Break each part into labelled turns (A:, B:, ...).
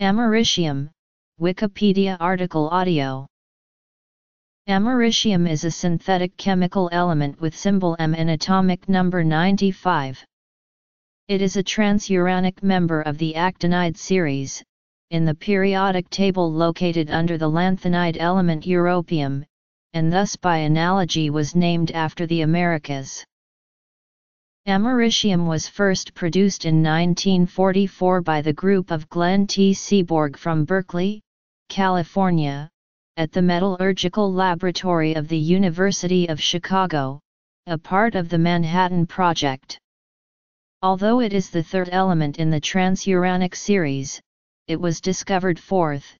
A: Americium, Wikipedia article audio. Americium is a synthetic chemical element with symbol M and atomic number 95. It is a transuranic member of the actinide series, in the periodic table located under the lanthanide element europium, and thus by analogy was named after the Americas. Americium was first produced in 1944 by the group of Glenn T. Seaborg from Berkeley, California, at the Metallurgical Laboratory of the University of Chicago, a part of the Manhattan Project. Although it is the third element in the transuranic series, it was discovered fourth,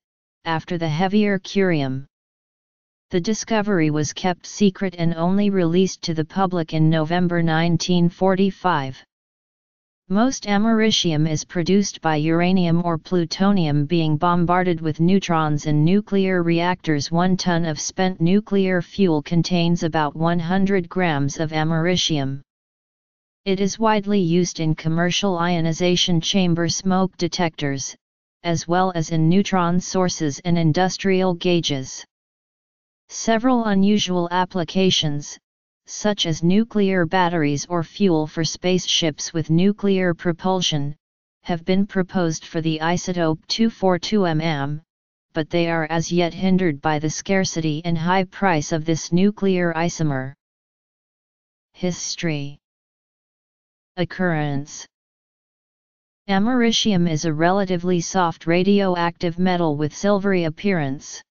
A: after the heavier curium. The discovery was kept secret and only released to the public in November 1945. Most americium is produced by uranium or plutonium being bombarded with neutrons in nuclear reactors. 1 ton of spent nuclear fuel contains about 100 grams of americium. It is widely used in commercial ionization chamber smoke detectors, as well as in neutron sources and industrial gauges. Several unusual applications, such as nuclear batteries or fuel for spaceships with nuclear propulsion, have been proposed for the isotope 242mm, but they are as yet hindered by the scarcity and high price of this nuclear isomer. History Occurrence Americium is a relatively soft radioactive metal with silvery appearance.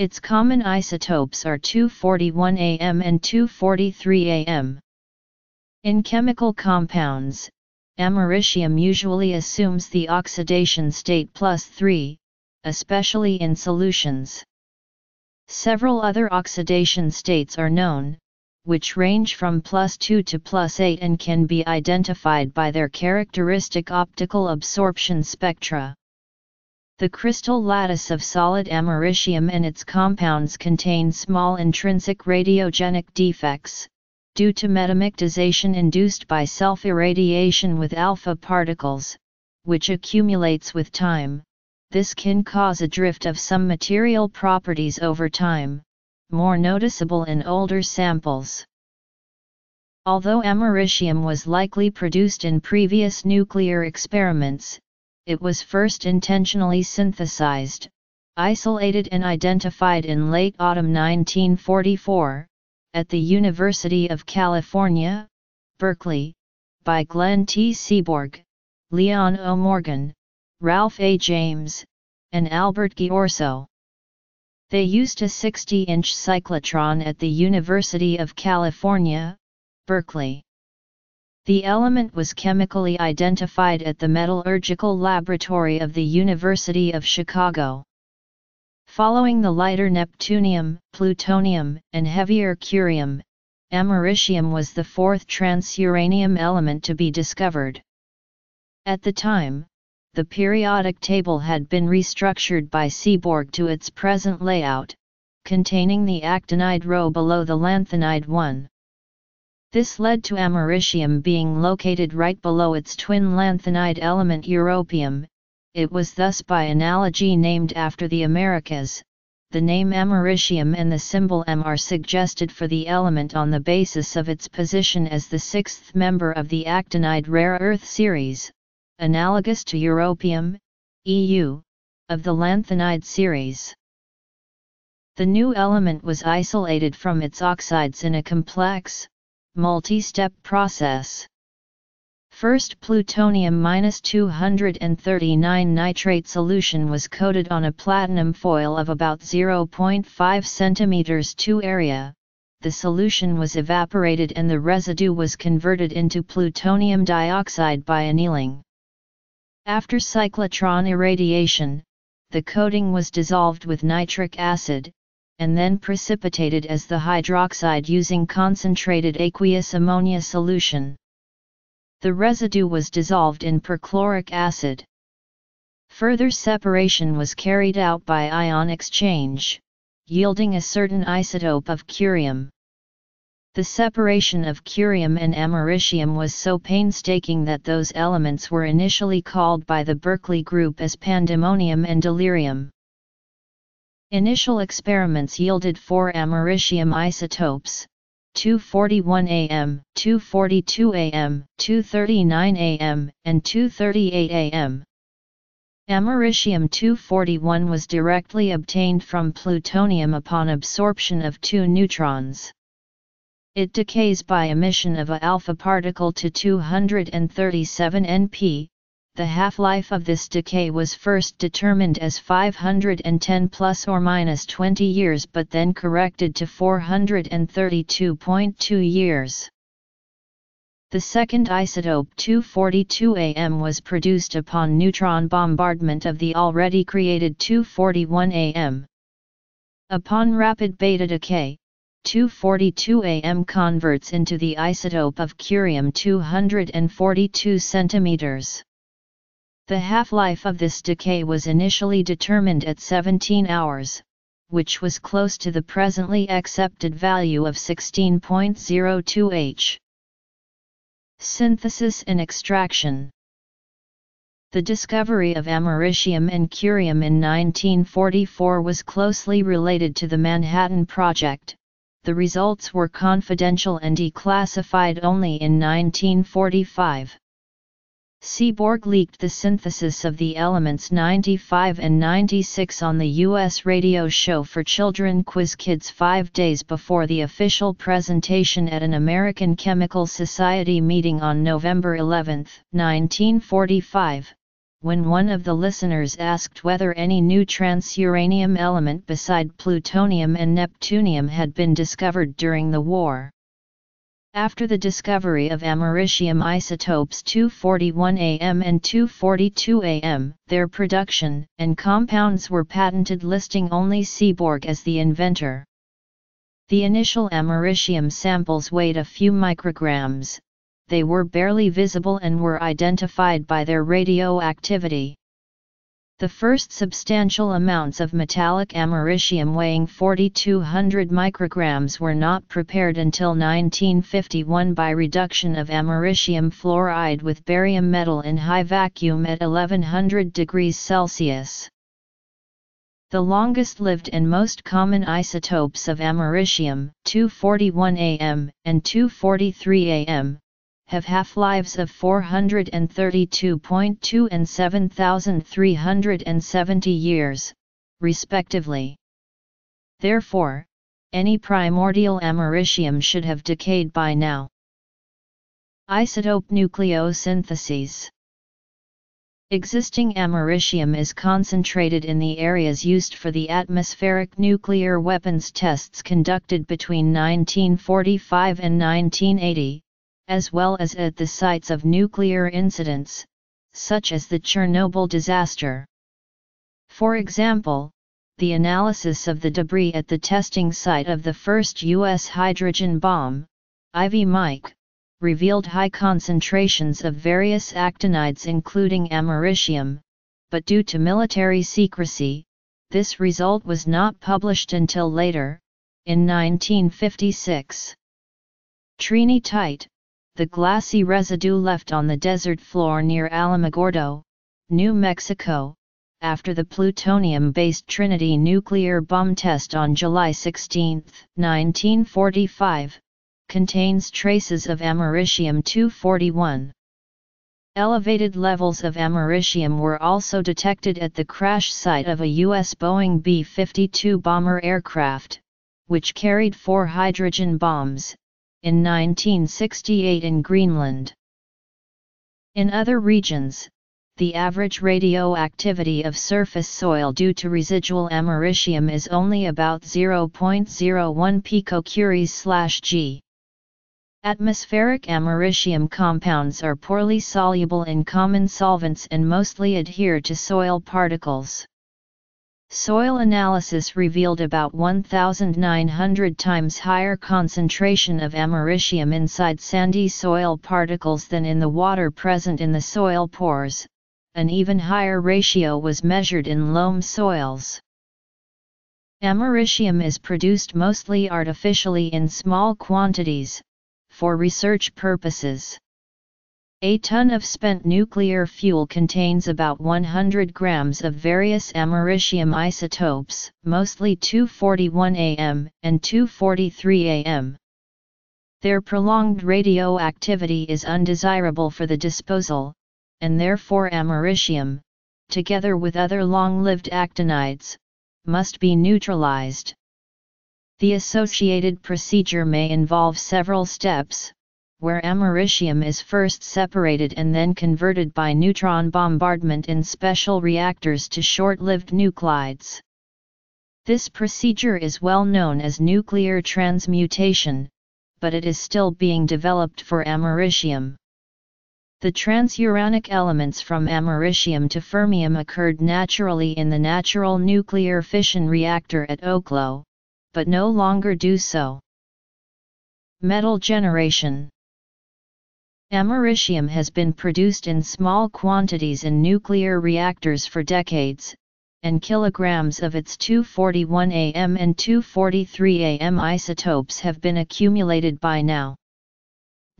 A: Its common isotopes are 241 am and 243 am. In chemical compounds, americium usually assumes the oxidation state plus 3, especially in solutions. Several other oxidation states are known, which range from plus 2 to plus 8 and can be identified by their characteristic optical absorption spectra. The crystal lattice of solid americium and its compounds contain small intrinsic radiogenic defects, due to metamictization induced by self-irradiation with alpha particles, which accumulates with time. This can cause a drift of some material properties over time, more noticeable in older samples. Although americium was likely produced in previous nuclear experiments, it was first intentionally synthesized, isolated and identified in late autumn 1944, at the University of California, Berkeley, by Glenn T. Seaborg, Leon O. Morgan, Ralph A. James, and Albert Ghiorso. They used a 60-inch cyclotron at the University of California, Berkeley. The element was chemically identified at the Metallurgical Laboratory of the University of Chicago. Following the lighter neptunium, plutonium, and heavier curium, americium was the fourth transuranium element to be discovered. At the time, the periodic table had been restructured by Seaborg to its present layout, containing the actinide row below the lanthanide one. This led to americium being located right below its twin lanthanide element europium, it was thus by analogy named after the Americas. The name americium and the symbol M are suggested for the element on the basis of its position as the sixth member of the actinide rare earth series, analogous to europium, EU, of the lanthanide series. The new element was isolated from its oxides in a complex, multi-step process. First plutonium-239 nitrate solution was coated on a platinum foil of about 0.5 cm 2 area, the solution was evaporated and the residue was converted into plutonium dioxide by annealing. After cyclotron irradiation, the coating was dissolved with nitric acid, and then precipitated as the hydroxide using concentrated aqueous ammonia solution. The residue was dissolved in perchloric acid. Further separation was carried out by ion exchange, yielding a certain isotope of curium. The separation of curium and americium was so painstaking that those elements were initially called by the Berkeley group as pandemonium and delirium. Initial experiments yielded four americium isotopes, 241 am, 242 am, 239 am, and 238 am. Americium-241 was directly obtained from plutonium upon absorption of two neutrons. It decays by emission of a alpha particle to 237 Np. The half-life of this decay was first determined as 510 plus or minus 20 years but then corrected to 432.2 years. The second isotope 242 am was produced upon neutron bombardment of the already created 241 am. Upon rapid beta decay, 242 am converts into the isotope of curium 242 cm. The half-life of this decay was initially determined at 17 hours, which was close to the presently accepted value of 16.02 h. Synthesis and extraction The discovery of americium and curium in 1944 was closely related to the Manhattan Project, the results were confidential and declassified only in 1945. Seaborg leaked the synthesis of the elements 95 and 96 on the U.S. radio show for children Quiz Kids five days before the official presentation at an American Chemical Society meeting on November 11, 1945, when one of the listeners asked whether any new transuranium element beside plutonium and neptunium had been discovered during the war. After the discovery of americium isotopes 241 am and 242 am, their production and compounds were patented listing only Seaborg as the inventor. The initial americium samples weighed a few micrograms, they were barely visible and were identified by their radioactivity. The first substantial amounts of metallic americium weighing 4200 micrograms were not prepared until 1951 by reduction of americium fluoride with barium metal in high vacuum at 1100 degrees Celsius. The longest-lived and most common isotopes of americium, 241 am and 243 am, have half-lives of 432.2 and 7370 years, respectively. Therefore, any primordial americium should have decayed by now. Isotope nucleosyntheses Existing americium is concentrated in the areas used for the atmospheric nuclear weapons tests conducted between 1945 and 1980, as well as at the sites of nuclear incidents, such as the Chernobyl disaster. For example, the analysis of the debris at the testing site of the first U.S. hydrogen bomb, Ivy Mike, revealed high concentrations of various actinides including americium, but due to military secrecy, this result was not published until later, in 1956. Trinitite, the glassy residue left on the desert floor near Alamogordo, New Mexico, after the plutonium-based Trinity nuclear bomb test on July 16, 1945, contains traces of americium-241. Elevated levels of americium were also detected at the crash site of a U.S. Boeing B-52 bomber aircraft, which carried four hydrogen bombs, in 1968 in Greenland. In other regions, the average radioactivity of surface soil due to residual americium is only about 0.01 picocuries/g. Atmospheric americium compounds are poorly soluble in common solvents and mostly adhere to soil particles. Soil analysis revealed about 1,900 times higher concentration of americium inside sandy soil particles than in the water present in the soil pores, an even higher ratio was measured in loam soils. Americium is produced mostly artificially in small quantities, for research purposes. A ton of spent nuclear fuel contains about 100 grams of various americium isotopes, mostly 241 am and 243 am. Their prolonged radioactivity is undesirable for the disposal, and therefore americium, together with other long-lived actinides, must be neutralized. The associated procedure may involve several steps, where americium is first separated and then converted by neutron bombardment in special reactors to short-lived nuclides. This procedure is well known as nuclear transmutation, but it is still being developed for americium. The transuranic elements from americium to fermium occurred naturally in the natural nuclear fission reactor at Oklo, but no longer do so. Metal generation Americium has been produced in small quantities in nuclear reactors for decades, and kilograms of its 241 am and 243 am isotopes have been accumulated by now.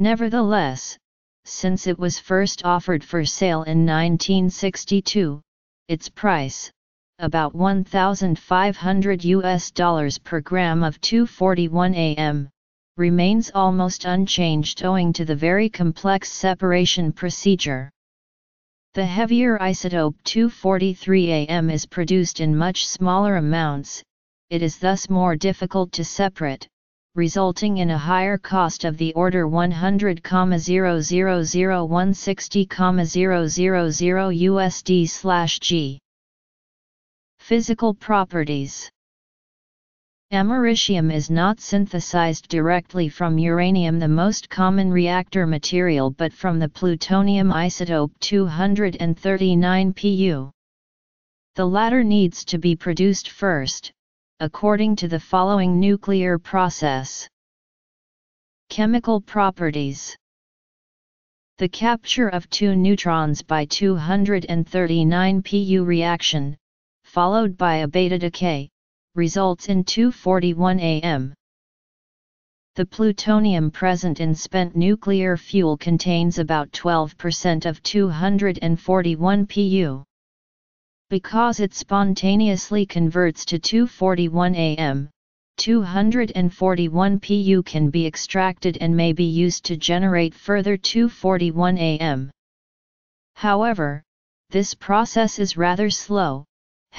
A: Nevertheless, since it was first offered for sale in 1962, its price, about 1,500 US dollars per gram of 241 am, remains almost unchanged owing to the very complex separation procedure. The heavier isotope 243Am is produced in much smaller amounts, it is thus more difficult to separate, resulting in a higher cost of the order 100,000 USD/G. Physical properties Americium is not synthesized directly from uranium the most common reactor material but from the plutonium isotope 239 Pu. The latter needs to be produced first, according to the following nuclear process. Chemical properties The capture of two neutrons by 239 Pu reaction, followed by a beta decay, results in 241 am. The plutonium present in spent nuclear fuel contains about 12% of 241 Pu. Because it spontaneously converts to 241 am, 241 Pu can be extracted and may be used to generate further 241 am. However, this process is rather slow,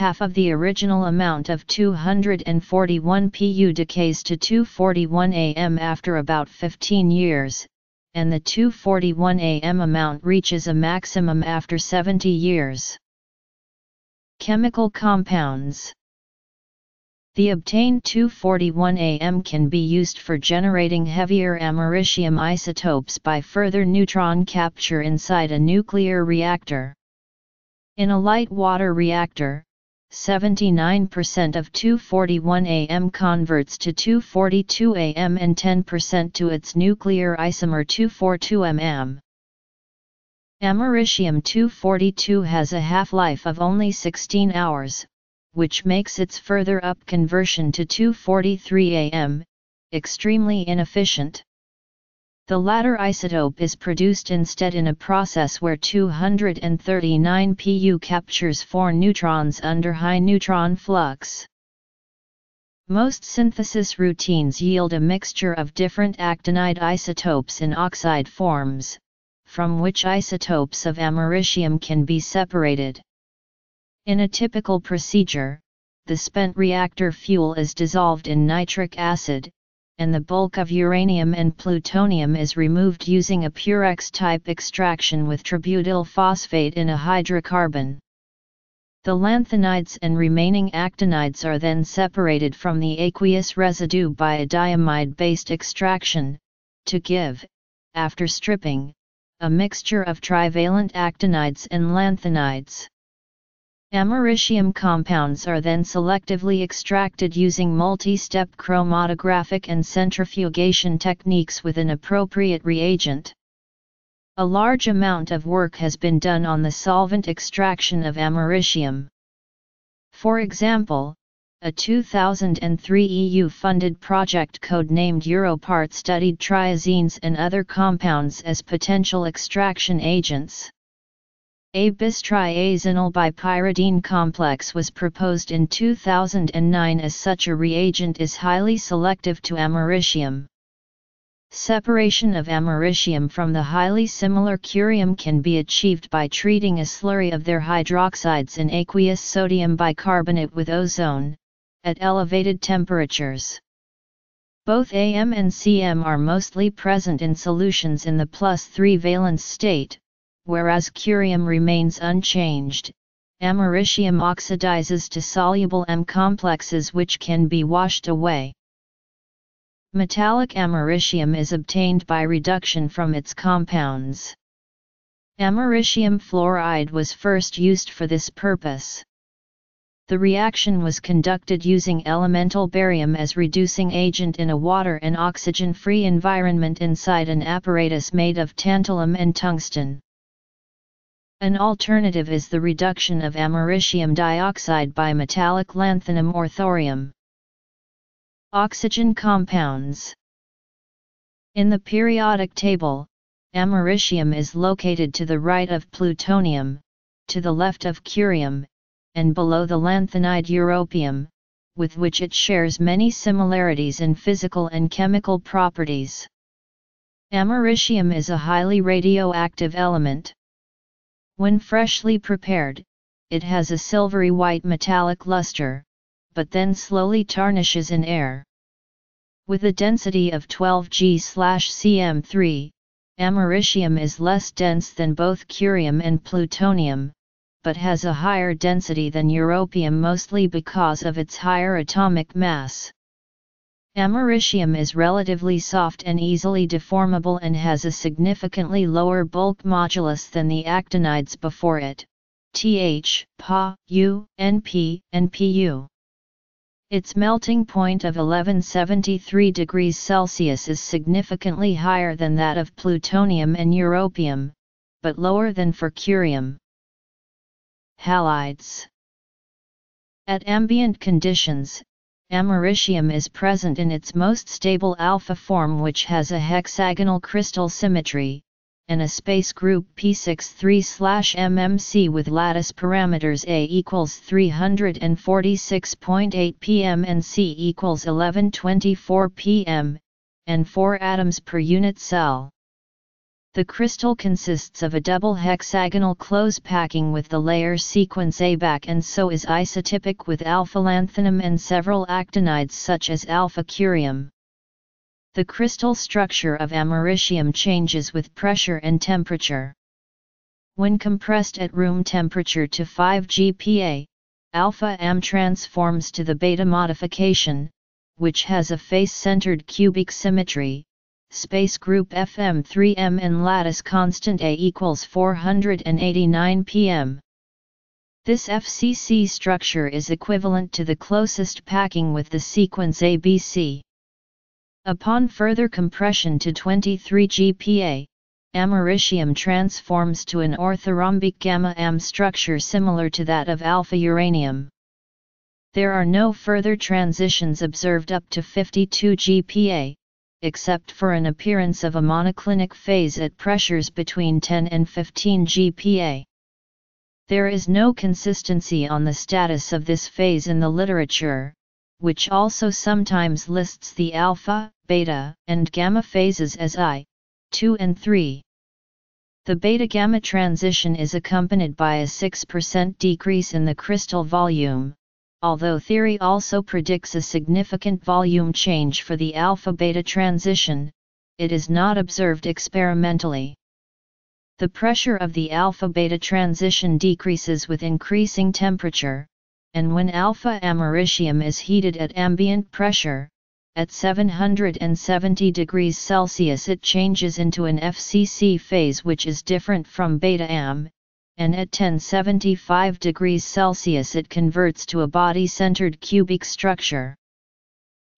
A: half of the original amount of 241 Pu decays to 241 am after about 15 years, and the 241 am amount reaches a maximum after 70 years. Chemical compounds The obtained 241 am can be used for generating heavier americium isotopes by further neutron capture inside a nuclear reactor. In a light water reactor, 79% of 241 AM converts to 242 AM and 10% to its nuclear isomer 242 MM. Americium 242 has a half-life of only 16 hours, which makes its further up conversion to 243 AM, extremely inefficient. The latter isotope is produced instead in a process where 239 Pu captures 4 neutrons under high neutron flux. Most synthesis routines yield a mixture of different actinide isotopes in oxide forms, from which isotopes of americium can be separated. In a typical procedure, the spent reactor fuel is dissolved in nitric acid, and the bulk of uranium and plutonium is removed using a Purex-type extraction with tributyl phosphate in a hydrocarbon. The lanthanides and remaining actinides are then separated from the aqueous residue by a diamide-based extraction, to give, after stripping, a mixture of trivalent actinides and lanthanides. Americium compounds are then selectively extracted using multi-step chromatographic and centrifugation techniques with an appropriate reagent. A large amount of work has been done on the solvent extraction of americium. For example, a 2003 EU-funded project codenamed Europart studied triazines and other compounds as potential extraction agents. A bistriazinyl bipyridine complex was proposed in 2009 as such a reagent is highly selective to americium. Separation of americium from the highly similar curium can be achieved by treating a slurry of their hydroxides in aqueous sodium bicarbonate with ozone, at elevated temperatures. Both AM and CM are mostly present in solutions in the plus 3 valence state, whereas curium remains unchanged, americium oxidizes to soluble M complexes which can be washed away. Metallic americium is obtained by reduction from its compounds. Americium fluoride was first used for this purpose. The reaction was conducted using elemental barium as reducing agent in a water and oxygen-free environment inside an apparatus made of tantalum and tungsten. An alternative is the reduction of americium dioxide by metallic lanthanum or thorium. Oxygen compounds In the periodic table, americium is located to the right of plutonium, to the left of curium, and below the lanthanide europium, with which it shares many similarities in physical and chemical properties. Americium is a highly radioactive element. When freshly prepared, it has a silvery white metallic luster, but then slowly tarnishes in air. With a density of 12 G/cm3, americium is less dense than both curium and plutonium, but has a higher density than europium mostly because of its higher atomic mass. Americium is relatively soft and easily deformable and has a significantly lower bulk modulus than the actinides before it, Th, Pa, U, Np, and Pu. Its melting point of 1173 degrees Celsius is significantly higher than that of plutonium and europium, but lower than for curium. Halides At ambient conditions, Americium is present in its most stable alpha form which has a hexagonal crystal symmetry, and a space group P63/MMC with lattice parameters A equals 346.8 pm and C equals 1124 pm, and 4 atoms per unit cell. The crystal consists of a double hexagonal close packing with the layer sequence ABAC and so is isotypic with alpha-lanthanum and several actinides such as alpha-curium. The crystal structure of americium changes with pressure and temperature. When compressed at room temperature to 5 GPa, alpha-am transforms to the beta modification, which has a face-centered cubic symmetry, space group FM3M and lattice constant A equals 489 pm. This FCC structure is equivalent to the closest packing with the sequence ABC. Upon further compression to 23 GPa, americium transforms to an orthorhombic gamma-am structure similar to that of alpha uranium. There are no further transitions observed up to 52 GPa, except for an appearance of a monoclinic phase at pressures between 10 and 15 GPa. There is no consistency on the status of this phase in the literature, which also sometimes lists the alpha, beta, and gamma phases as I, 2 and 3. The beta-gamma transition is accompanied by a 6% decrease in the crystal volume, although theory also predicts a significant volume change for the alpha-beta transition, it is not observed experimentally. The pressure of the alpha-beta transition decreases with increasing temperature, and when alpha americium is heated at ambient pressure, at 770 degrees Celsius it changes into an FCC phase which is different from beta am, and at 1075 degrees Celsius it converts to a body-centered cubic structure.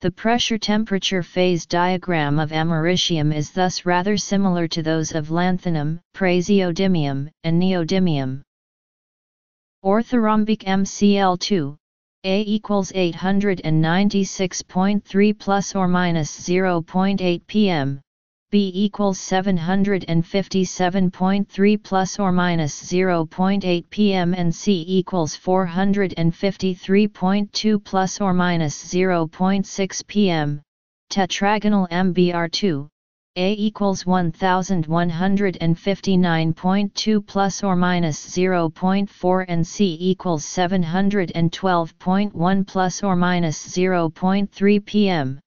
A: The pressure-temperature phase diagram of americium is thus rather similar to those of lanthanum, praseodymium, and neodymium. Orthorhombic MCl2, A equals 896.3 plus or minus 0.8 pm, B equals 757.3 plus or minus 0.8 pm and C equals 453.2 plus or minus 0.6 pm, tetragonal MBR2, A equals 1159.2 plus or minus 0.4 and C equals 712.1 plus or minus 0.3 pm.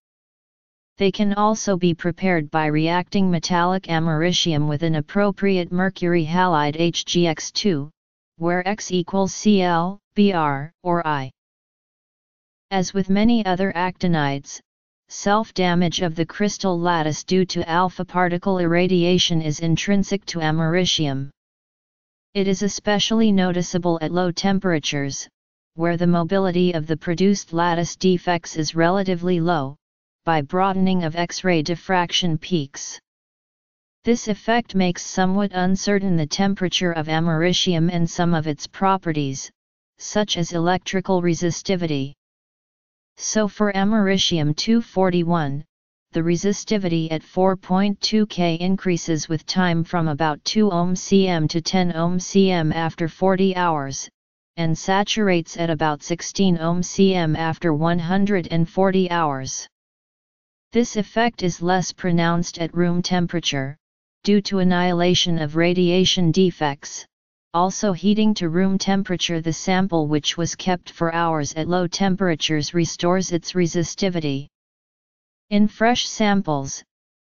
A: They can also be prepared by reacting metallic americium with an appropriate mercury halide HGX2, where X equals Cl, Br, or I. As with many other actinides, self-damage of the crystal lattice due to alpha particle irradiation is intrinsic to americium. It is especially noticeable at low temperatures, where the mobility of the produced lattice defects is relatively low, by broadening of X-ray diffraction peaks. This effect makes somewhat uncertain the temperature of americium and some of its properties, such as electrical resistivity. So for americium 241, the resistivity at 4.2 K increases with time from about 2 ohm cm to 10 ohm cm after 40 hours, and saturates at about 16 ohm cm after 140 hours. This effect is less pronounced at room temperature, due to annihilation of radiation defects, also heating to room temperature the sample which was kept for hours at low temperatures restores its resistivity. In fresh samples,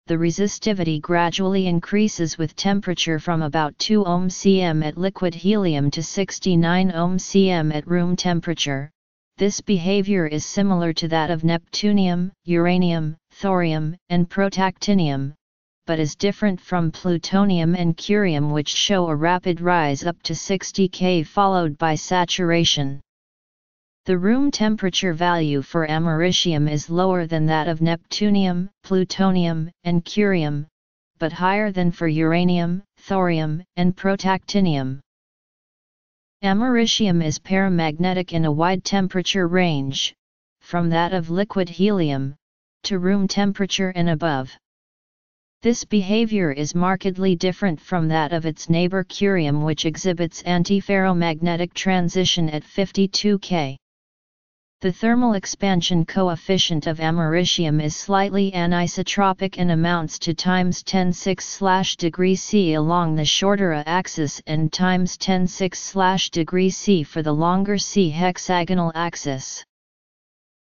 A: the resistivity gradually increases with temperature from about 2 ohm cm at liquid helium to 69 ohm cm at room temperature. This behavior is similar to that of neptunium, uranium, thorium, and protactinium, but is different from plutonium and curium which show a rapid rise up to 60 K followed by saturation. The room temperature value for americium is lower than that of neptunium, plutonium, and curium, but higher than for uranium, thorium, and protactinium. Americium is paramagnetic in a wide temperature range, from that of liquid helium, to room temperature and above. This behavior is markedly different from that of its neighbor curium which exhibits antiferromagnetic transition at 52 K. The thermal expansion coefficient of americium is slightly anisotropic and amounts to times 10 6 degree C along the shorter axis and times 10 6 degree C for the longer C hexagonal axis.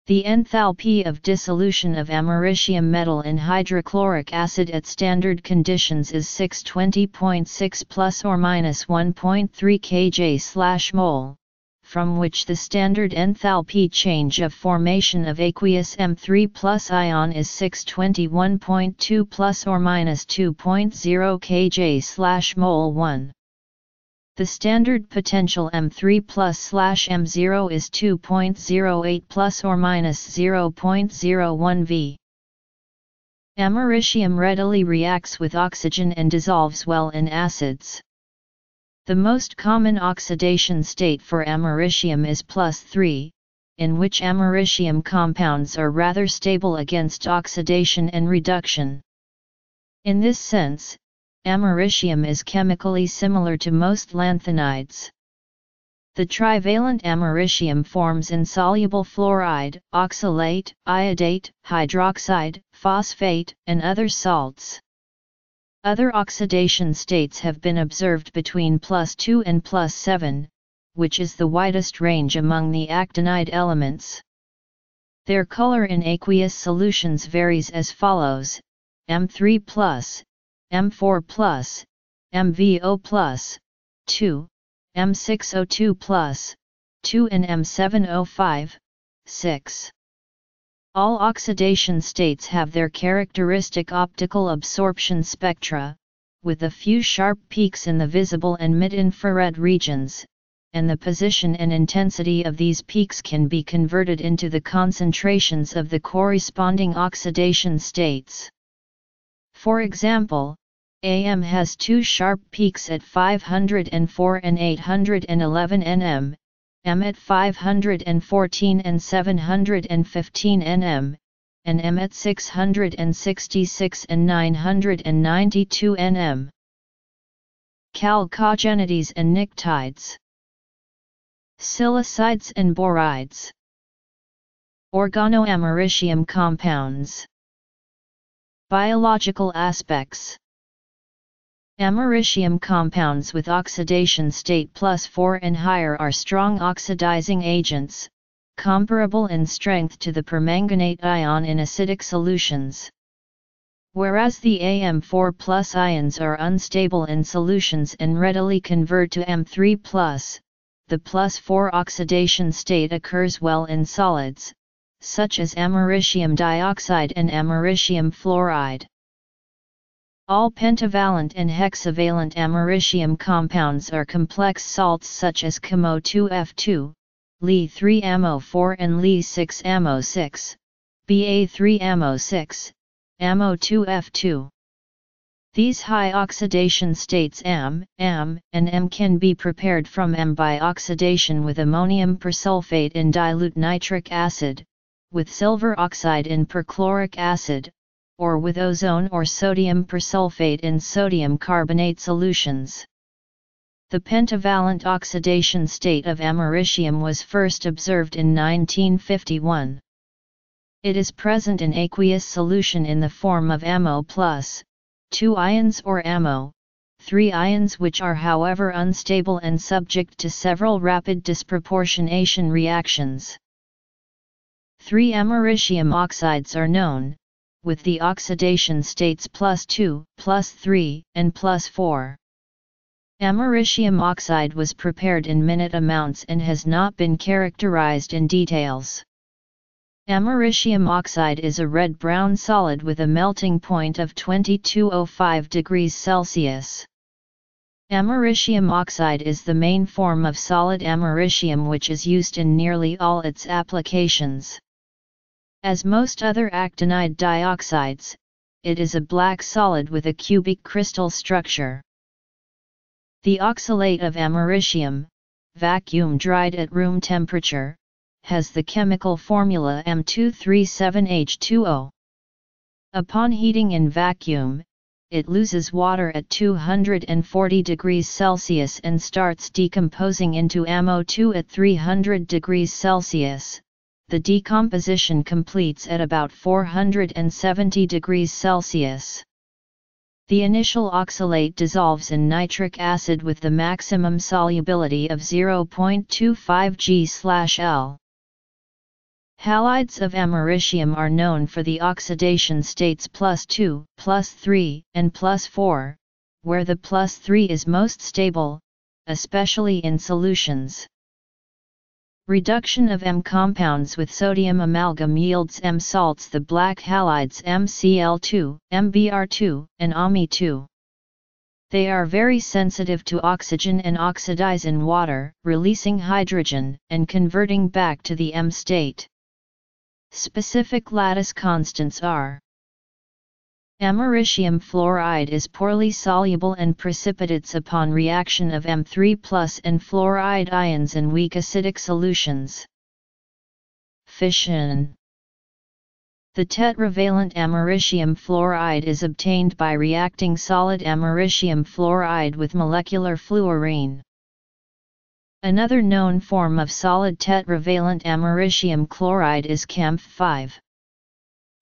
A: The enthalpy of dissolution of americium metal in hydrochloric acid at standard conditions is 620.6 plus or minus 1.3 kJ mol, from which the standard enthalpy change of formation of aqueous M3 plus ion is 621.2 plus or minus 2.0 kJ mol 1. The standard potential M3 plus slash M0 is 2.08 plus or minus 0.01 V. Americium readily reacts with oxygen and dissolves well in acids. The most common oxidation state for americium is plus 3, in which americium compounds are rather stable against oxidation and reduction. In this sense, Americium is chemically similar to most lanthanides. The trivalent americium forms insoluble fluoride, oxalate, iodate, hydroxide, phosphate, and other salts. Other oxidation states have been observed between plus 2 and plus 7, which is the widest range among the actinide elements. Their color in aqueous solutions varies as follows, M3+, M4 plus, MVO plus, 2, M602 plus, 2 and M705, 6. All oxidation states have their characteristic optical absorption spectra, with a few sharp peaks in the visible and mid-infrared regions, and the position and intensity of these peaks can be converted into the concentrations of the corresponding oxidation states. For example, AM has two sharp peaks at 504 and 811 nm, M at 514 and 715 nm, and M at 666 and 992 nm. Chalcogenides and pnictides. Silicides and borides. Organoamericium compounds. Biological aspects Americium compounds with oxidation state plus 4 and higher are strong oxidizing agents, comparable in strength to the permanganate ion in acidic solutions. Whereas the Am4 plus ions are unstable in solutions and readily convert to M3 the plus 4 oxidation state occurs well in solids, such as americium dioxide and americium fluoride. All pentavalent and hexavalent americium compounds are complex salts such as CaMO2F2, Li3AMO4 and Li6AMO6, Ba3AMO6, AMO2F2. These high oxidation states M, M, and M can be prepared from M by oxidation with ammonium persulfate in dilute nitric acid, with silver oxide in perchloric acid, or with ozone or sodium persulfate in sodium carbonate solutions. The pentavalent oxidation state of americium was first observed in 1951. It is present in aqueous solution in the form of AMO+, two ions or AMO, three ions which are however unstable and subject to several rapid disproportionation reactions. Three americium oxides are known, with the oxidation states plus 2, plus 3, and plus 4. Americium oxide was prepared in minute amounts and has not been characterized in details. Americium oxide is a red-brown solid with a melting point of 2205 degrees Celsius. Americium oxide is the main form of solid americium which is used in nearly all its applications. As most other actinide dioxides, it is a black solid with a cubic crystal structure. The oxalate of americium, vacuum dried at room temperature, has the chemical formula M237H2O. Upon heating in vacuum, it loses water at 240 degrees Celsius and starts decomposing into AMO2 at 300 degrees Celsius, the decomposition completes at about 470 degrees Celsius. The initial oxalate dissolves in nitric acid with the maximum solubility of 0.25 G/L. Halides of americium are known for the oxidation states plus 2, plus 3, and plus 4, where the plus 3 is most stable, especially in solutions. Reduction of M compounds with sodium amalgam yields M salts the black halides MCl2, MBr2, and Ami2. They are very sensitive to oxygen and oxidize in water, releasing hydrogen and converting back to the M state. Specific lattice constants are Americium fluoride is poorly soluble and precipitates upon reaction of M3 and fluoride ions in weak acidic solutions. Fission The tetravalent americium fluoride is obtained by reacting solid americium fluoride with molecular fluorine. Another known form of solid tetravalent americium chloride is CaMF5.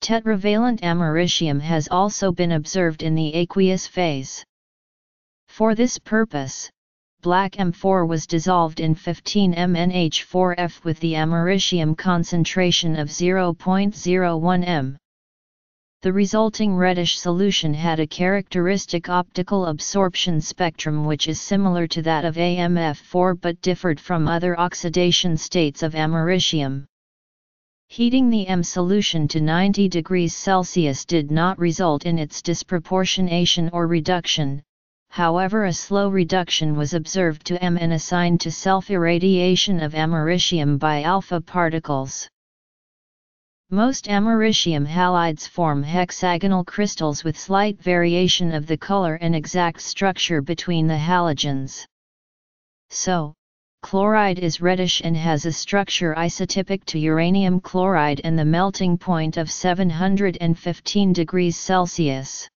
A: Tetravalent americium has also been observed in the aqueous phase. For this purpose, black M4 was dissolved in 15 MnH4F with the americium concentration of 0.01 m. The resulting reddish solution had a characteristic optical absorption spectrum which is similar to that of AMF4 but differed from other oxidation states of americium. Heating the M solution to 90 degrees Celsius did not result in its disproportionation or reduction, however a slow reduction was observed to M and assigned to self-irradiation of americium by alpha particles. Most americium halides form hexagonal crystals with slight variation of the color and exact structure between the halogens. So, chloride is reddish and has a structure isotypic to uranium chloride and the melting point of 715 degrees Celsius.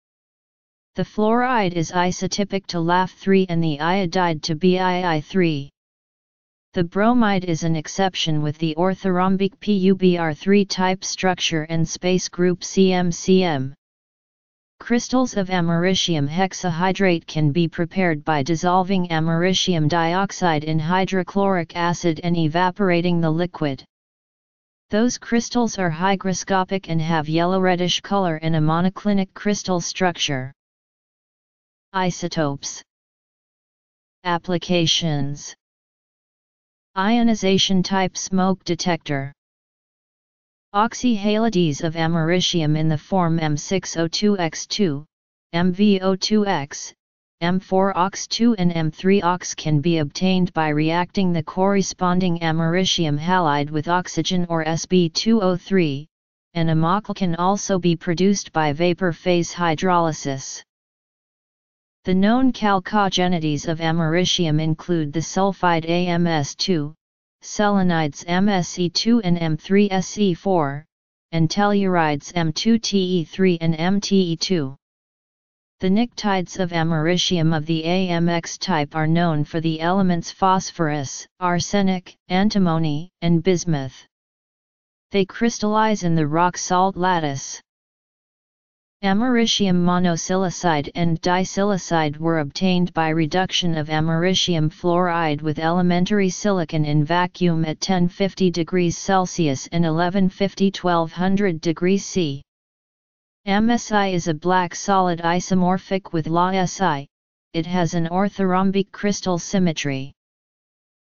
A: The fluoride is isotypic to LaF3 and the iodide to BiI3. The bromide is an exception with the orthorhombic PuBr3 type structure and space group CMCM. Crystals of americium hexahydrate can be prepared by dissolving americium dioxide in hydrochloric acid and evaporating the liquid. Those crystals are hygroscopic and have yellow-reddish color and a monoclinic crystal structure. Isotopes Applications Ionization type smoke detector Oxyhalides of americium in the form M6O2X2, MvO2X, M4OX2 and M3OX can be obtained by reacting the corresponding americium halide with oxygen or Sb2O3, and can also be produced by vapor phase hydrolysis. The known chalcogenides of americium include the sulfide AMS2, selenides MSE2 and M3SE4, and tellurides M2TE3 and MTE2. The pnictides of americium of the AMX type are known for the elements phosphorus, arsenic, antimony, and bismuth. They crystallize in the rock salt lattice. Americium monosilicide and disilicide were obtained by reduction of americium fluoride with elementary silicon in vacuum at 1050 degrees Celsius and 1150-1200 degrees C. MSI is a black solid isomorphic with La-Si, it has an orthorhombic crystal symmetry.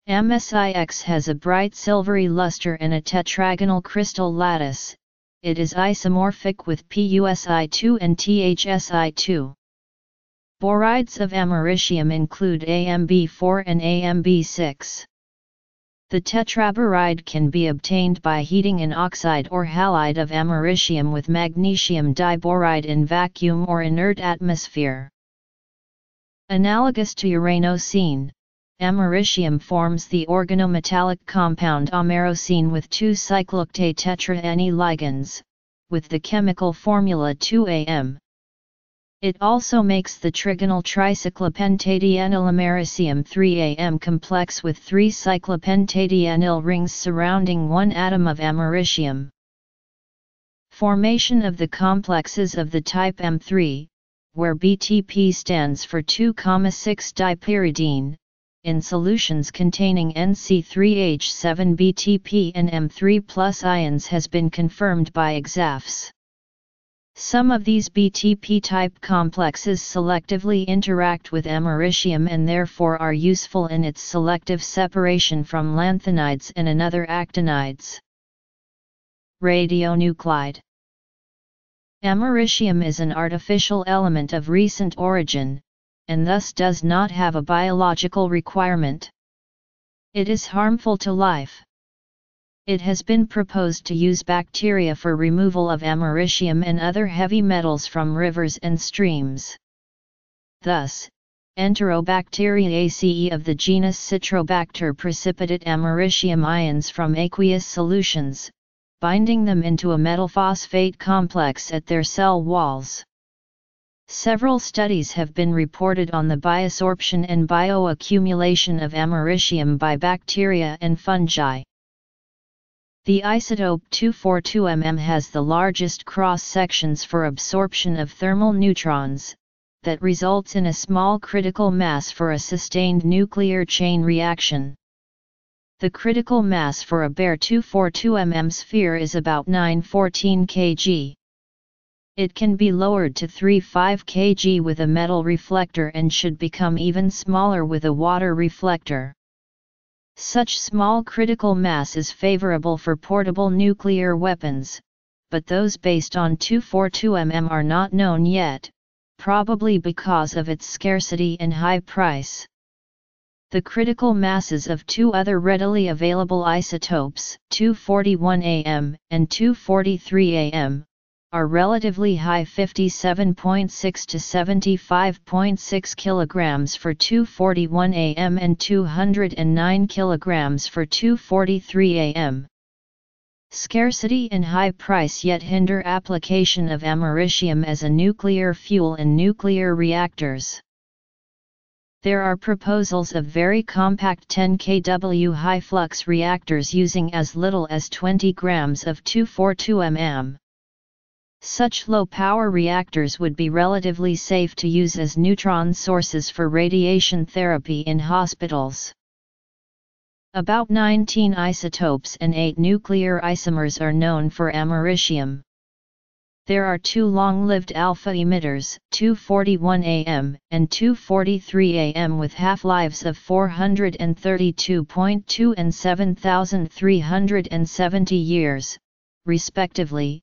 A: MSIX has a bright silvery luster and a tetragonal crystal lattice, it is isomorphic with PuSi2 and THSi2. Borides of americium include AMB4 and AMB6. The tetraboride can be obtained by heating an oxide or halide of americium with magnesium diboride in vacuum or inert atmosphere. Analogous to uranocene, Americium forms the organometallic compound americene with two cyclooctatetraene ligands, with the chemical formula 2AM. It also makes the trigonal tricyclopentadienyl americium 3AM complex with three cyclopentadienyl rings surrounding one atom of americium. Formation of the complexes of the type M3, where BTP stands for 2,6-dipyridine, in solutions containing NC3H7-BTP and M3 plus ions has been confirmed by EXAFS. Some of these BTP-type complexes selectively interact with americium and therefore are useful in its selective separation from lanthanides and another actinides. Radionuclide Americium is an artificial element of recent origin, and thus does not have a biological requirement. It is harmful to life. It has been proposed to use bacteria for removal of americium and other heavy metals from rivers and streams. Thus, Enterobacteriaceae of the genus Citrobacter precipitate americium ions from aqueous solutions, binding them into a metal phosphate complex at their cell walls. Several studies have been reported on the biosorption and bioaccumulation of americium by bacteria and fungi. The isotope 242mm has the largest cross-sections for absorption of thermal neutrons, that results in a small critical mass for a sustained nuclear chain reaction. The critical mass for a bare 242mm sphere is about 914 kg. It can be lowered to 3-5 kg with a metal reflector and should become even smaller with a water reflector. Such small critical mass is favorable for portable nuclear weapons, but those based on 242mm are not known yet, probably because of its scarcity and high price. The critical masses of two other readily available isotopes, 241Am and 243Am, are relatively high 57.6 to 75.6 kilograms for 241 am and 209 kilograms for 243 am. Scarcity and high price yet hinder application of americium as a nuclear fuel in nuclear reactors. There are proposals of very compact 10 kW high flux reactors using as little as 20 grams of 242 mm. Such low-power reactors would be relatively safe to use as neutron sources for radiation therapy in hospitals. About 19 isotopes and 8 nuclear isomers are known for americium. There are two long-lived alpha emitters, 241 am and 243 am with half-lives of 432.2 and 7370 years, respectively,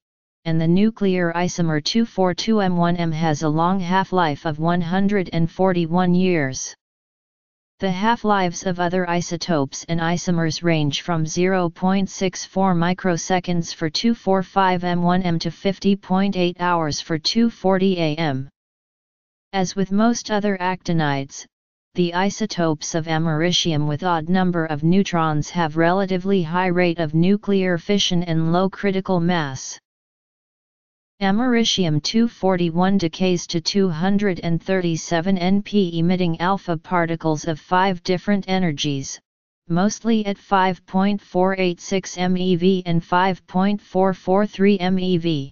A: and the nuclear isomer 242M1M has a long half-life of 141 years. The half-lives of other isotopes and isomers range from 0.64 microseconds for 245M1M to 50.8 hours for 240AM. As with most other actinides, the isotopes of americium with odd number of neutrons have relatively high rate of nuclear fission and low critical mass. Americium-241 decays to 237 Np emitting alpha particles of five different energies, mostly at 5.486 MeV and 5.443 MeV.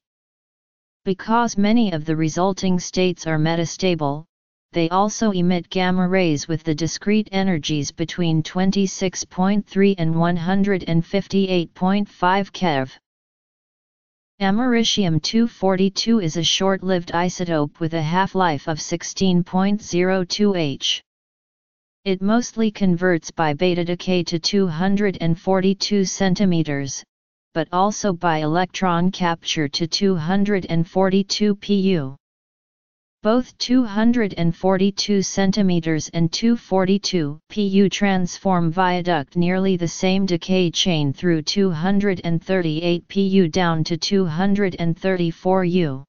A: Because many of the resulting states are metastable, they also emit gamma rays with the discrete energies between 26.3 and 158.5 keV. Americium-242 is a short-lived isotope with a half-life of 16.02 h. It mostly converts by beta decay to 242 cm, but also by electron capture to 242 pu. Both 242 cm and 242 pu transform viaduct nearly the same decay chain through 238 pu down to 234 u.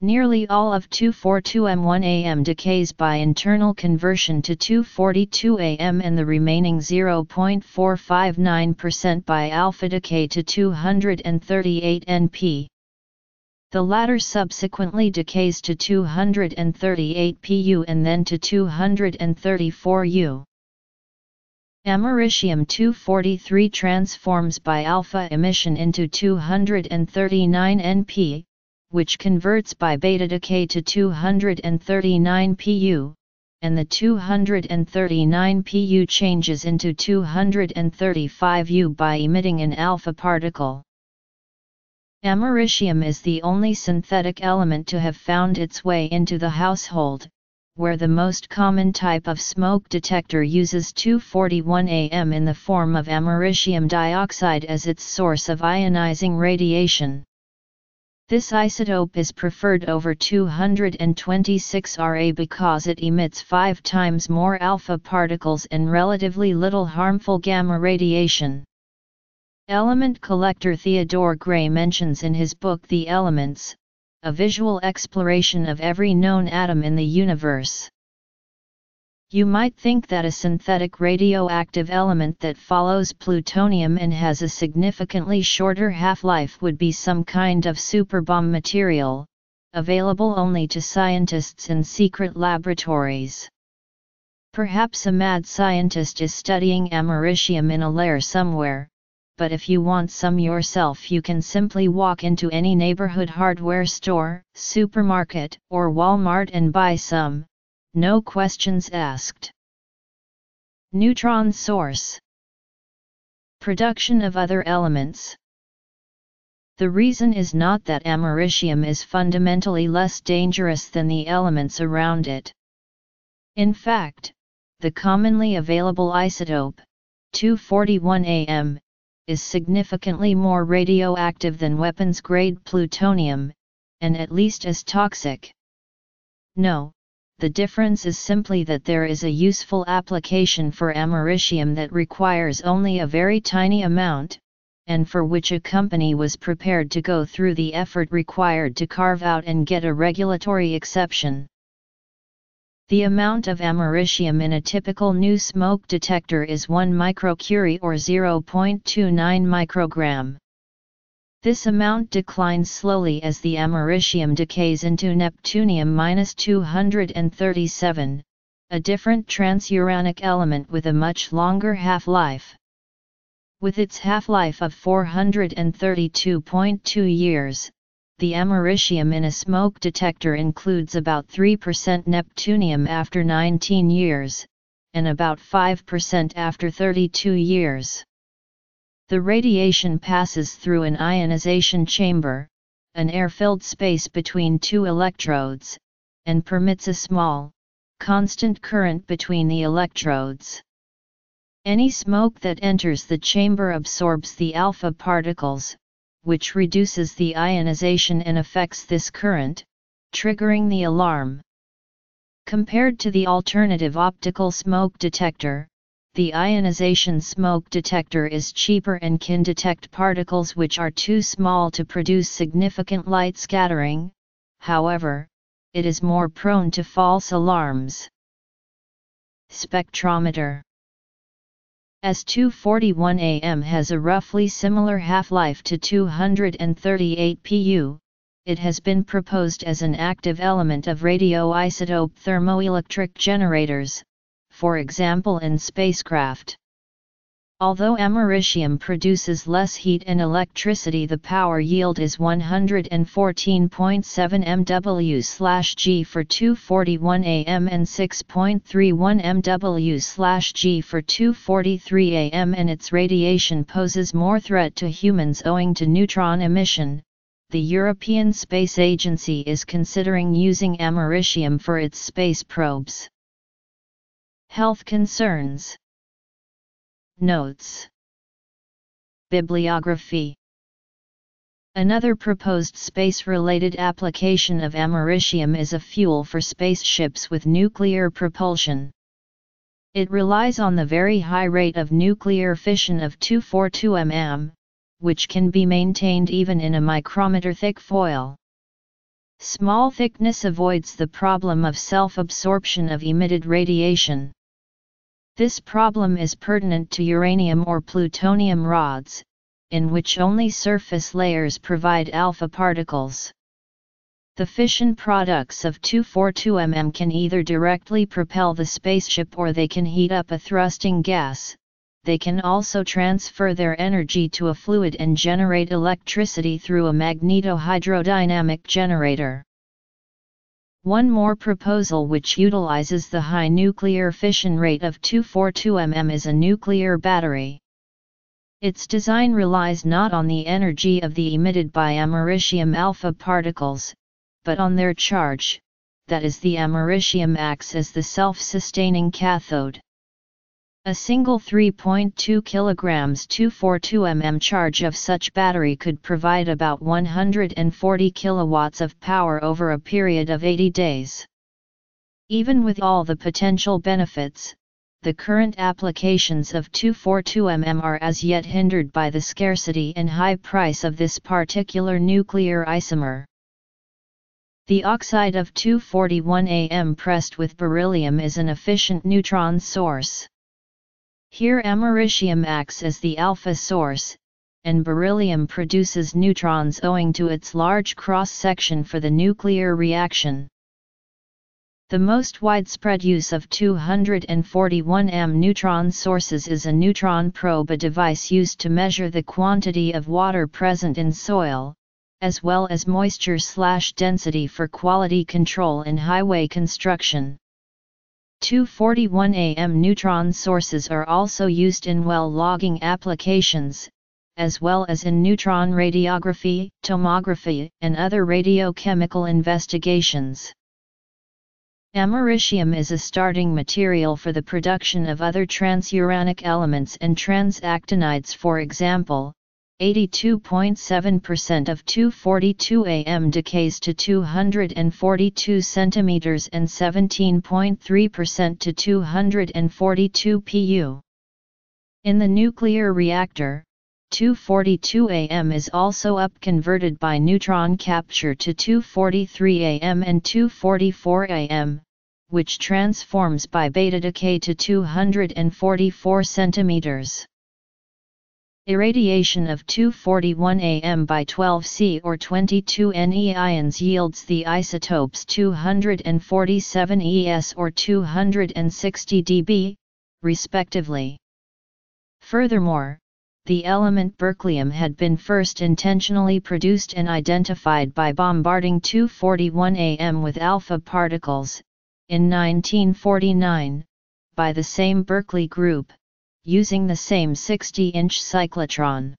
A: Nearly all of 242M1AM decays by internal conversion to 242AM and the remaining 0.459% by alpha decay to 238 NP. The latter subsequently decays to 238 Pu and then to 234 U. Americium-243 transforms by alpha emission into 239 Np, which converts by beta decay to 239 Pu, and the 239 Pu changes into 235 U by emitting an alpha particle. Americium is the only synthetic element to have found its way into the household, where the most common type of smoke detector uses 241Am in the form of americium dioxide as its source of ionizing radiation. This isotope is preferred over 226 Ra because it emits five times more alpha particles and relatively little harmful gamma radiation. Element collector Theodore Gray mentions in his book The Elements, a visual exploration of every known atom in the universe. You might think that a synthetic radioactive element that follows plutonium and has a significantly shorter half-life would be some kind of superbomb material, available only to scientists in secret laboratories. Perhaps a mad scientist is studying americium in a lair somewhere, but if you want some yourself you can simply walk into any neighborhood hardware store, supermarket, or Walmart and buy some, no questions asked. Neutron source Production of other elements The reason is not that americium is fundamentally less dangerous than the elements around it. In fact, the commonly available isotope, 241 am, is significantly more radioactive than weapons-grade plutonium, and at least as toxic. No, the difference is simply that there is a useful application for americium that requires only a very tiny amount, and for which a company was prepared to go through the effort required to carve out and get a regulatory exception. The amount of americium in a typical new smoke detector is 1 microcurie or 0.29 microgram. This amount declines slowly as the americium decays into neptunium-237, a different transuranic element with a much longer half-life. With its half-life of 432.2 years, the americium in a smoke detector includes about 3% neptunium after 19 years, and about 5% after 32 years. The radiation passes through an ionization chamber, an air-filled space between two electrodes, and permits a small, constant current between the electrodes. Any smoke that enters the chamber absorbs the alpha particles, which reduces the ionization and affects this current, triggering the alarm. Compared to the alternative optical smoke detector, the ionization smoke detector is cheaper and can detect particles which are too small to produce significant light scattering, however, it is more prone to false alarms. Spectrometer S241AM has a roughly similar half-life to 238 Pu, it has been proposed as an active element of radioisotope thermoelectric generators, for example in spacecraft. Although americium produces less heat and electricity the power yield is 114.7 MW/G for 241 AM and 6.31 MW/G for 243 AM and its radiation poses more threat to humans owing to neutron emission. The European Space Agency is considering using americium for its space probes. Health concerns Notes Bibliography Another proposed space-related application of americium is a fuel for spaceships with nuclear propulsion. It relies on the very high rate of nuclear fission of 242 mm, which can be maintained even in a micrometer-thick foil. Small thickness avoids the problem of self-absorption of emitted radiation. This problem is pertinent to uranium or plutonium rods, in which only surface layers provide alpha particles. The fission products of 242mm can either directly propel the spaceship or they can heat up a thrusting gas, they can also transfer their energy to a fluid and generate electricity through a magneto-hydrodynamic generator. One more proposal which utilizes the high nuclear fission rate of 242 mm is a nuclear battery. Its design relies not on the energy of the emitted by americium alpha particles, but on their charge, that is the americium acts as the self-sustaining cathode. A single 3.2 kg 242 mm charge of such battery could provide about 140 kilowatts of power over a period of 80 days. Even with all the potential benefits, the current applications of 242 mm are as yet hindered by the scarcity and high price of this particular nuclear isomer. The oxide of 241 Am pressed with beryllium is an efficient neutron source. Here americium acts as the alpha source, and beryllium produces neutrons owing to its large cross-section for the nuclear reaction. The most widespread use of 241M neutron sources is a neutron probe a device used to measure the quantity of water present in soil, as well as moisture density for quality control in highway construction. 241 AM neutron sources are also used in well logging applications, as well as in neutron radiography, tomography, and other radiochemical investigations. Americium is a starting material for the production of other transuranic elements and transactinides for example, 82.7% of 242 am decays to 242 cm and 17.3% to 242 pu. In the nuclear reactor, 242 am is also up converted by neutron capture to 243 am and 244 am, which transforms by beta decay to 244 cm. Irradiation of 241 am by 12C or 22 Ne ions yields the isotopes 247 Es or 260 dB, respectively. Furthermore, the element berkelium had been first intentionally produced and identified by bombarding 241 am with alpha particles, in 1949, by the same Berkeley group, using the same 60-inch cyclotron.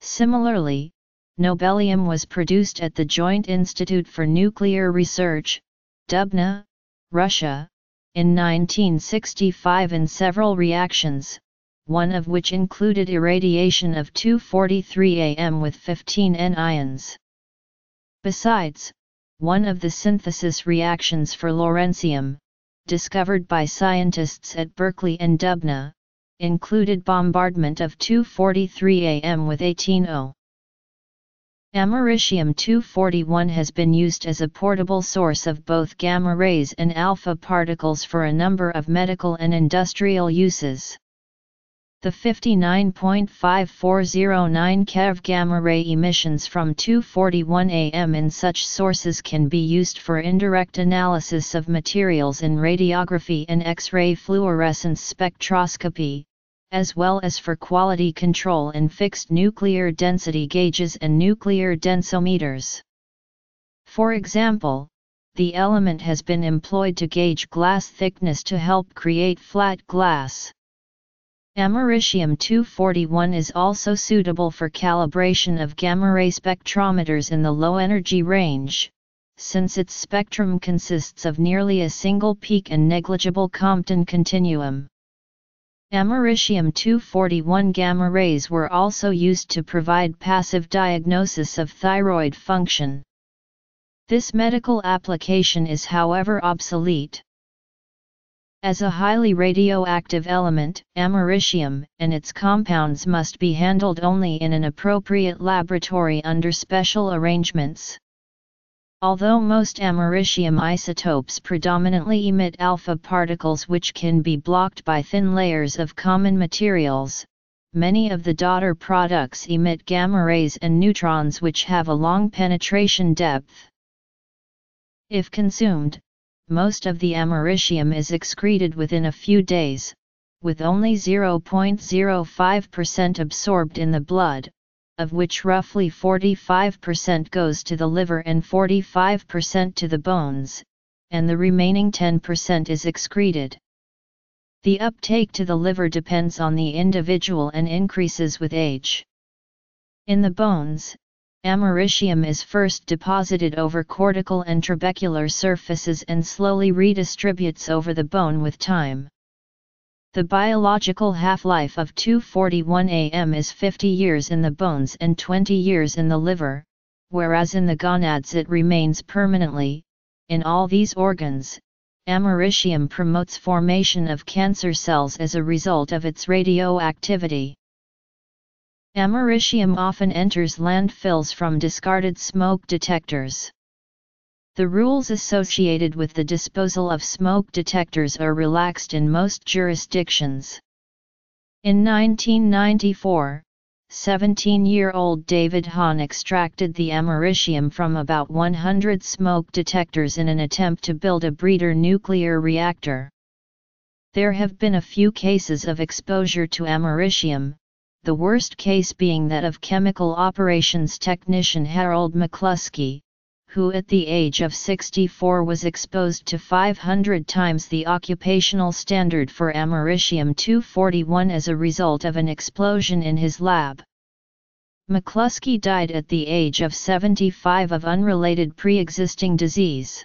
A: Similarly, nobelium was produced at the Joint Institute for Nuclear Research, Dubna, Russia, in 1965 in several reactions, one of which included irradiation of 243 am with 15 N ions. Besides, one of the synthesis reactions for lawrencium, discovered by scientists at Berkeley and Dubna, included bombardment of 243 am with 18O. Americium-241 has been used as a portable source of both gamma rays and alpha particles for a number of medical and industrial uses. The 59.5409 keV gamma ray emissions from 241 am in such sources can be used for indirect analysis of materials in radiography and X-ray fluorescence spectroscopy, as well as for quality control in fixed nuclear density gauges and nuclear densometers. For example, the element has been employed to gauge glass thickness to help create flat glass. Americium-241 is also suitable for calibration of gamma-ray spectrometers in the low-energy range, since its spectrum consists of nearly a single peak and negligible Compton continuum. Americium-241 gamma rays were also used to provide passive diagnosis of thyroid function. This medical application is however obsolete. As a highly radioactive element, americium and its compounds must be handled only in an appropriate laboratory under special arrangements. Although most americium isotopes predominantly emit alpha particles which can be blocked by thin layers of common materials, many of the daughter products emit gamma rays and neutrons which have a long penetration depth. If consumed, most of the americium is excreted within a few days, with only 0.05% absorbed in the blood, of which roughly 45% goes to the liver and 45% to the bones, and the remaining 10% is excreted. The uptake to the liver depends on the individual and increases with age. In the bones, Americium is first deposited over cortical and trabecular surfaces and slowly redistributes over the bone with time. The biological half-life of 241 am is 50 years in the bones and 20 years in the liver, whereas in the gonads it remains permanently. In all these organs, americium promotes formation of cancer cells as a result of its radioactivity. Americium often enters landfills from discarded smoke detectors. The rules associated with the disposal of smoke detectors are relaxed in most jurisdictions. In 1994, 17-year-old David Hahn extracted the americium from about 100 smoke detectors in an attempt to build a breeder nuclear reactor. There have been a few cases of exposure to americium, the worst case being that of chemical operations technician Harold McCluskey, who at the age of 64 was exposed to 500 times the occupational standard for americium-241 as a result of an explosion in his lab. McCluskey died at the age of 75 of unrelated pre-existing disease.